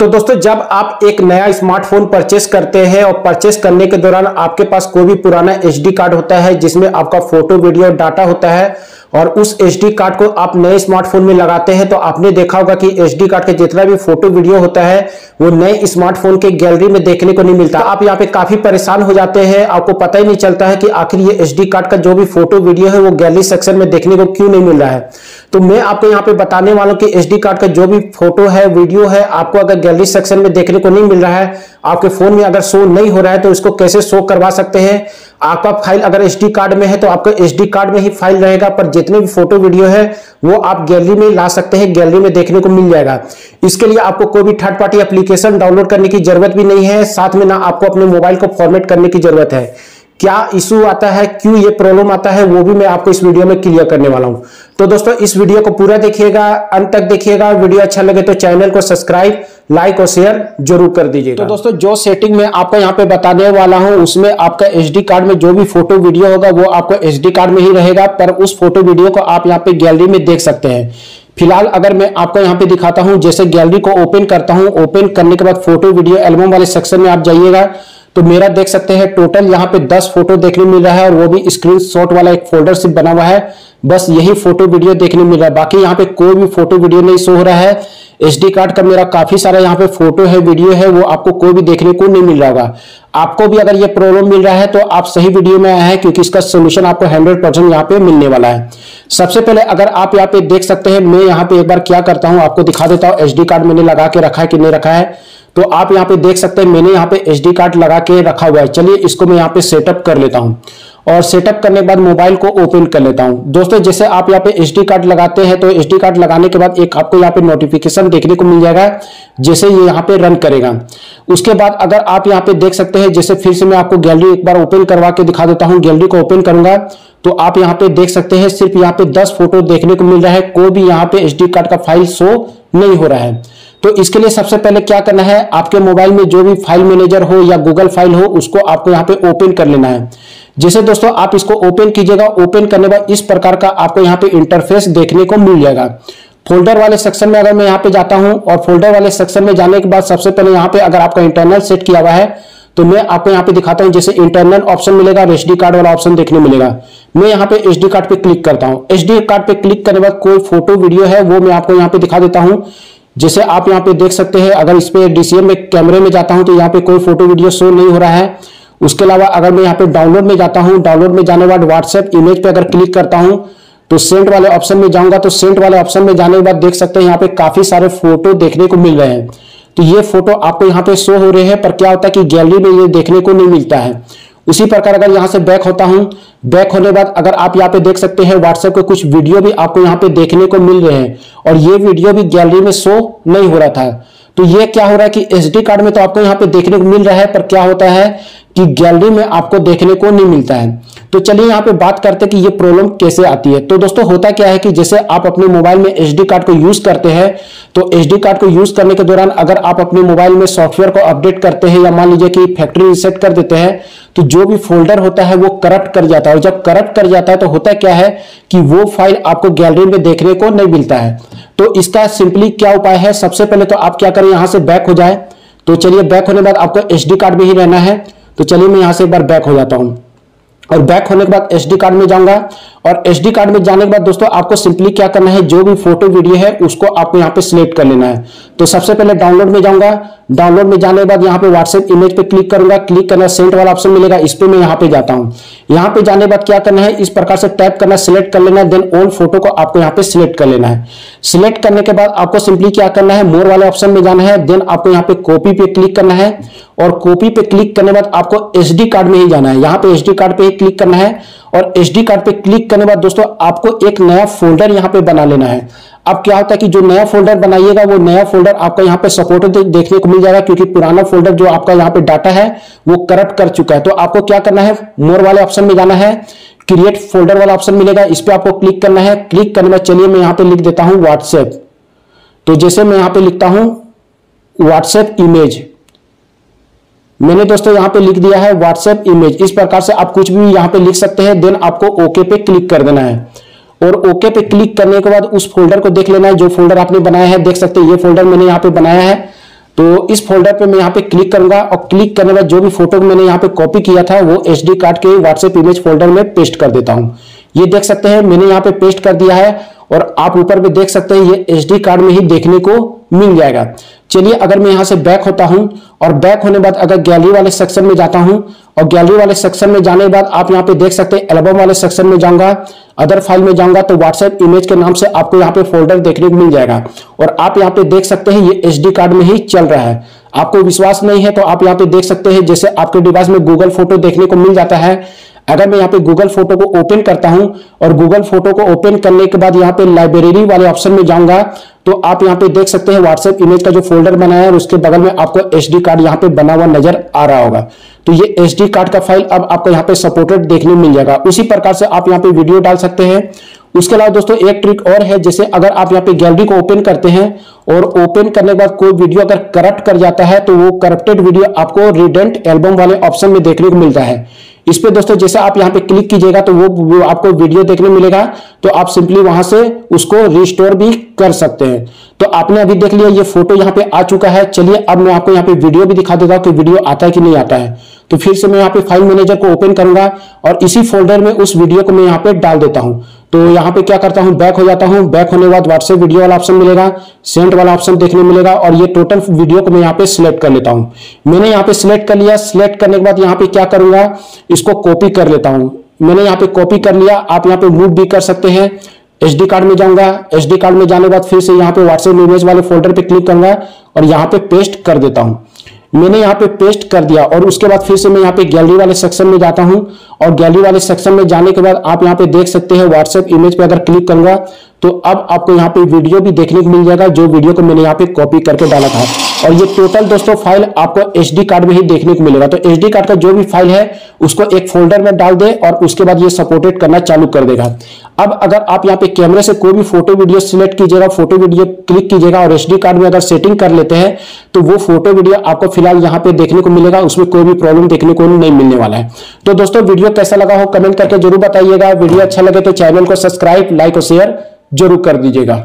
तो दोस्तों, जब आप एक नया स्मार्टफ़ोन परचेस करते हैं और परचेस करने के दौरान आपके पास कोई भी पुराना एच कार्ड होता है, जिसमें आपका फ़ोटो वीडियो डाटा होता है, और उस एच कार्ड को आप नए स्मार्टफ़ोन में लगाते हैं तो आपने देखा होगा कि एच कार्ड के जितना भी फ़ोटो वीडियो होता है, वो नए स्मार्टफ़ोन के गैलरी में देखने को नहीं मिलता। आप यहाँ पे काफ़ी परेशान हो जाते हैं, आपको पता ही नहीं चलता है कि आखिर ये एच कार्ड का जो भी फ़ोटो वीडियो है, वो गैलरी सेक्शन में देखने को क्यों नहीं मिल रहा है। तो मैं आपको यहाँ पे बताने वाला हूँ कि एच कार्ड का जो भी फ़ोटो है वीडियो है, आपको अगर गैलरी सेक्शन में देखने को नहीं मिल रहा है, आपके फ़ोन में अगर शो नहीं हो रहा है तो इसको कैसे शो करवा सकते हैं? आपका फ़ाइल अगर एच कार्ड में है तो आपका एच कार्ड में ही फ़ाइल रहेगा, पर जितने भी फ़ोटो वीडियो है, वो आप गैलरी में ला सकते हैं गैलरी में देखने को मिल जाएगा। इसके लिए आपको कोई भी थर्ड पार्टी एप्लीकेशन डाउनलोड करने की ज़रूरत भी नहीं है, साथ में ना आपको अपने मोबाइल को फॉर्मेट करने की ज़रूरत है। क्या इशू आता है, क्यों ये प्रॉब्लम आता है, वो भी मैं आपको इस वीडियो में क्लियर करने वाला हूँ। तो दोस्तों, इस वीडियो को पूरा देखिएगा, अंत तक देखिएगा। वीडियो अच्छा लगे तो चैनल को सब्सक्राइब लाइक और शेयर ज़रूर कर दीजिए तो दोस्तों, जो सेटिंग में आपको यहाँ पे बताने वाला हूँ, उसमें आपका एच कार्ड में जो भी फ़ोटो वीडियो होगा, वो आपको एच कार्ड में ही रहेगा, पर उस फ़ोटो वीडियो को आप यहाँ पे गैलरी में देख सकते हैं। फ़िलहाल, अगर मैं आपको यहाँ पे दिखाता हूँ, जैसे गैलरी को ओपन करता हूँ ओपन करने के बाद फ़ोटो वीडियो एल्बम वाले सेक्शन में आप जाइएगा। तो मेरा देख सकते हैं टोटल यहाँ पे 10 फ़ोटो देखने मिल रहा है और वो भी स्क्रीनशॉट वाला एक फोल्डर सिर्फ़ बना हुआ है। बस यही फ़ोटो वीडियो देखने मिल रहा है। बाकी यहाँ पे कोई भी फ़ोटो वीडियो नहीं शो हो रहा है। एच कार्ड का मेरा काफ़ी सारा यहाँ पे फ़ोटो है वीडियो है, वो आपको कोई भी देखने को नहीं मिल रहा होगा। आपको भी अगर ये प्रॉब्लम मिल रहा है तो आप सही वीडियो में आए हैं, क्योंकि इसका सोल्यूशन आपको हंड्रेड परसेंट यहाँ पे मिलने वाला है। सबसे पहले अगर आप यहाँ पे देख सकते हैं, मैं यहाँ पे एक बार क्या करता हूँ, आपको दिखा देता हूँ एच कार्ड मैंने लगा के रखा है कि नहीं रखा है। तो आप यहाँ पे देख सकते हैं मैंने यहाँ पे एच कार्ड लगा के रखा हुआ है चलिए इसको मैं यहाँ पे सेटअप कर लेता हूँ और सेटअप करने के बाद मोबाइल को ओपन कर लेता हूँ दोस्तों जैसे आप यहाँ पे एच कार्ड लगाते हैं तो एच कार्ड लगाने के बाद एक आपको यहाँ पे नोटिफिकेशन देखने को मिल जाएगा जैसे ये यहाँ पे रन करेगा उसके बाद अगर आप यहाँ पे देख सकते हैं जैसे फिर से मैं आपको गैलरी एक बार ओपन करवा के दिखा देता हूँ गैलरी को ओपन करूँगा तो आप यहाँ पे देख सकते हैं सिर्फ़ यहाँ पे दस फ़ोटो देखने को मिल रहा है कोई भी यहाँ पे एच कार्ड का फ़ाइल शो नहीं हो रहा है तो इसके लिए सबसे पहले क्या करना है, आपके मोबाइल में जो भी फ़ाइल मैनेजर हो या गूगल फ़ाइल हो, उसको आपको यहाँ पे ओपन कर लेना है। जैसे दोस्तों, आप इसको ओपन कीजिएगा। ओपन करने बाद इस प्रकार का आपको यहाँ पे इंटरफेस देखने को मिल जाएगा। फोल्डर वाले सेक्शन में अगर मैं यहाँ पे जाता हूँ और फोल्डर वाले सेक्शन में जाने के बाद सबसे पहले यहाँ पे अगर आपका इंटरनल सेट किया हुआ है तो मैं आपको यहाँ पे दिखाता हूँ, जैसे इंटरनल ऑप्शन मिलेगा एच कार्ड वाला ऑप्शन देखने मिलेगा। मैं यहाँ पे एच कार्ड पे क्लिक करता हूँ। एच कार्ड पे क्लिक करने बाद कोई फ़ोटो वीडियो है, वो मैं आपको यहाँ पे दिखा देता हूँ। जैसे आप यहाँ पे देख सकते हैं, अगर इस पे डीसीएम में कैमरे में जाता हूँ तो यहाँ पे कोई फ़ोटो वीडियो शो नहीं हो रहा है। उसके अलावा अगर मैं यहाँ पे डाउनलोड में जाता हूँ, डाउनलोड में जाने के बाद व्हाट्सएप इमेज पे अगर क्लिक करता हूँ तो सेंट वाले ऑप्शन में जाऊँगा तो सेंट वाले ऑप्शन में जाने के बाद देख सकते हैं यहाँ पे काफ़ी सारे फ़ोटो देखने को मिल रहे हैं। तो ये फ़ोटो आपको यहाँ पे शो हो रहे हैं, पर क्या होता है कि गैलरी में ये देखने को नहीं मिलता है। उसी प्रकार अगर यहाँ से बैक होता हूँ बैक होने बाद अगर आप यहाँ पे देख सकते हैं व्हाट्सएप के कुछ वीडियो भी आपको यहाँ पे देखने को मिल रहे हैं और ये वीडियो भी गैलरी में शो नहीं हो रहा था। तो ये क्या हो रहा है कि एस कार्ड में तो आपको यहाँ पे देखने को मिल रहा है, पर क्या होता है कि गैलरी में आपको देखने को नहीं मिलता है। तो चलिए यहाँ पे बात करते हैं कि ये प्रॉब्लम कैसे आती है। तो दोस्तों, होता क्या है कि जैसे आप अपने मोबाइल में एच कार्ड को यूज़ करते हैं तो एच कार्ड को यूज़ करने के दौरान अगर आप अपने मोबाइल में सॉफ्टवेयर को अपडेट करते हैं या मान लीजिए कि फैक्ट्री रिसेट कर देते हैं तो जो भी फोल्डर होता है वो करप्ट कर जाता है। और जब करप्ट कर जाता है तो होता क्या है कि वो फ़ाइल आपको गैलरी में देखने को नहीं मिलता है। तो इसका सिंपली क्या उपाय है? सबसे पहले तो आप क्या करें, यहाँ से बैक हो जाए। तो चलिए, बैक होने बाद आपको एच कार्ड में ही रहना है। तो चलिए, मैं यहाँ से एक बार बैक हो जाता हूँ। और बैक होने के बाद एच कार्ड में जाऊँगा। और एच कार्ड में जाने के बाद दोस्तों, आपको सिंपली क्या करना है, जो भी फ़ोटो वीडियो है, उसको आपको यहाँ पे सिलेक्ट कर लेना है। तो सबसे पहले डाउनलोड में जाऊँगा। डाउनलोड में जाने के बाद यहाँ पे व्हाट्सएप इमेज पे क्लिक करूँगा। क्लिक करना सेंट वाला ऑप्शन मिलेगा। इस पे मैं यहाँ पे जाता हूँ। यहाँ पे जाने के बाद क्या करना है, इस प्रकार से टैप करना सिलेक्ट कर लेना है देन ओन फ़ोटो को आपको यहाँ पे सिलेक्ट कर लेना है। सिलेक्ट करने के बाद आपको सिंपली क्या करना है मोर वाले ऑप्शन में जाना है। देन आपको यहाँ पे कॉपी पे क्लिक करना है। और कॉपी पे क्लिक करने बाद आपको एच कार्ड में ही जाना है। यहाँ पे एच कार्ड पे ही क्लिक करना है और एच कार्ड पे क्लिक करने बाद दोस्तों, आपको एक नया फोल्डर यहाँ पे बना लेना है। अब क्या होता है कि जो नया फोल्डर बनाइएगा, वो नया फोल्डर आपका यहाँ पे सपोर्ट देखने को मिल जाएगा क्योंकि पुराना फोल्डर जो आपका यहाँ पे डाटा है, वो करप्ट कर चुका है। तो आपको क्या करना है? मोर वाले ऑप्शन में जाना है। क्रिएट फोल्डर वाला ऑप्शन मिलेगा। इस पर आपको क्लिक करना है। क्लिक करने में चलिए मैं यहाँ पे लिख देता हूँ व्हाट्सएप तो जैसे मैं यहाँ पे लिखता हूँ व्हाट्सएप इमेज मैंने दोस्तों यहाँ पे लिख दिया है व्हाट्सएप इमेज इस प्रकार से आप कुछ भी यहाँ पे लिख सकते हैं देन आपको ओके पे क्लिक कर देना है। और ओके पे क्लिक करने के बाद उस फोल्डर को देख लेना है, जो फोल्डर आपने बनाया है, देख सकते हैं, ये फोल्डर मैंने यहाँ पे बनाया है। तो इस फोल्डर पे मैं यहाँ पे क्लिक करूँगा और क्लिक करने बाद जो भी फ़ोटो मैंने यहाँ पे कॉपी किया था, वो एच कार्ड के व्हाट्सएप इमेज फोल्डर में पेस्ट कर देता हूँ। ये देख सकते हैं, मैंने यहाँ पे पेस्ट कर दिया है और आप ऊपर भी देख सकते हैं, ये एच कार्ड में ही देखने को मिल जाएगा। चलिए, अगर मैं यहाँ से बैक होता हूँ, और बैक होने बाद अगर गैलरी वाले सेक्शन में जाता हूँ, और गैलरी वाले सेक्शन में जाने के बाद आप यहाँ पे देख सकते हैं एल्बम वाले सेक्शन में जाऊँगा अदर फ़ाइल में जाऊँगा तो व्हाट्सएप इमेज के नाम से आपको यहाँ पे फोल्डर देखने को मिल जाएगा। और आप यहाँ पे देख सकते हैं, ये एच कार्ड में ही चल रहा है। आपको विश्वास नहीं है तो आप यहाँ पे देख सकते हैं, जैसे आपके डिवाइस में गूगल फ़ोटो देखने को मिल जाता है। अगर मैं यहाँ पे गूगल फ़ोटो को ओपन करता हूँ और गूगल फ़ोटो को ओपन करने के बाद यहाँ पे लाइब्रेरी वाले ऑप्शन में जाऊँगा तो आप यहाँ पे देख सकते हैं व्हाट्सएप इमेज का जो फोल्डर बनाया है और उसके बगल में आपको एच कार्ड यहाँ पे बना हुआ नज़र आ रहा होगा। तो ये एच कार्ड का फ़ाइल अब आपको यहाँ पे सपोर्टेड देखने मिल जाएगा। उसी प्रकार से आप यहाँ पे वीडियो डाल सकते हैं। उसके अलावा दोस्तों, एक ट्रिक और है, जैसे अगर आप यहाँ पे गैलरी को ओपन करते हैं और ओपन करने के बाद कोई वीडियो अगर करप्ट कर जाता है तो वो करप्टेड वीडियो आपको रिडेंट एल्बम वाले ऑप्शन में देखने को मिलता है। इस पे दोस्तों जैसे आप यहाँ पे क्लिक कीजिएगा तो वो, वो आपको वीडियो देखने मिलेगा। तो आप सिंपली वहाँ से उसको रिस्टोर भी कर सकते हैं। तो आपने अभी देख लिया ये फ़ोटो यहाँ पे आ चुका है। चलिए अब मैं आपको यहाँ पे वीडियो भी दिखा देता हूँ कि वीडियो आता है कि नहीं आता है। तो फिर से मैं यहाँ पे फ़ाइल मैनेजर को ओपन करूँगा और इसी फोल्डर में उस वीडियो को मैं यहाँ पे डाल देता हूँ। तो यहाँ पे क्या करता हूँ बैक हो जाता हूँ। बैक होने के बाद व्हाट्सएप वीडियो वाला ऑप्शन मिलेगा सेंट वाला ऑप्शन देखने मिलेगा और ये टोटल वीडियो को मैं यहाँ पे सिलेक्ट कर लेता हूँ। मैंने यहाँ पे सिलेक्ट कर लिया। सिलेक्ट करने के बाद यहाँ पे क्या करूँगा, इसको कॉपी कर लेता हूँ। मैंने यहाँ पे कॉपी कर लिया। आप यहाँ पे मूव भी कर सकते हैं। एच कार्ड में जाऊँगा। एच कार्ड में जाने के बाद फिर से यहाँ पे व्हाट्सएप इमेज वाले फोल्डर पे क्लिक करूँगा और यहाँ पे पेस्ट कर देता हूँ। मैंने यहाँ पे पेस्ट कर दिया और उसके बाद फिर से मैं यहाँ पे गैलरी वाले सेक्शन में जाता हूँ और गैलरी वाले सेक्शन में जाने के बाद आप यहाँ पे देख सकते हैं व्हाट्सएप इमेज पे अगर क्लिक करूँगा तो अब आपको यहाँ पे वीडियो भी देखने को मिल जाएगा, जो वीडियो को मैंने यहाँ पे कॉपी करके डाला था। और ये टोटल दोस्तों फ़ाइल आपको एच कार्ड में ही देखने को मिलेगा। तो एच कार्ड का जो भी फ़ाइल है, उसको एक फोल्डर में डाल दे और उसके बाद ये सपोर्टेड करना चालू कर देगा। अब अगर आप यहाँ पे कैमरे से कोई भी फ़ोटो वीडियो सिलेक्ट कीजिएगा फ़ोटो वीडियो क्लिक कीजिएगा और एच कार्ड में अगर सेटिंग कर लेते हैं तो वो फ़ोटो वीडियो आपको फ़िलहाल यहाँ पे देखने को मिलेगा, उसमें कोई भी प्रॉब्लम देखने को नहीं मिलने वाला है। तो दोस्तों वीडियो कैसा लगा हो कमेंट करके ज़रूर बताइएगा। वीडियो अच्छा लगे तो चैनल को सब्सक्राइब लाइक और शेयर ज़रूर कर दीजिएगा।